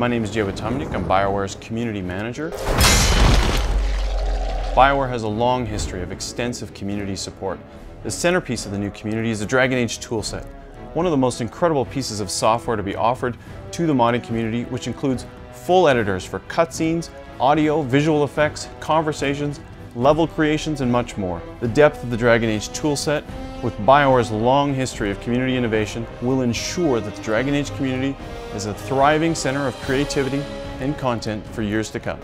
My name is Jay Watamaniuk. I'm BioWare's Community Manager. BioWare has a long history of extensive community support. The centerpiece of the new community is the Dragon Age toolset, one of the most incredible pieces of software to be offered to the modding community, which includes full editors for cutscenes, audio, visual effects, conversations, level creations, and much more. The depth of the Dragon Age toolset, with BioWare's long history of community innovation, will ensure that the Dragon Age community is a thriving center of creativity and content for years to come.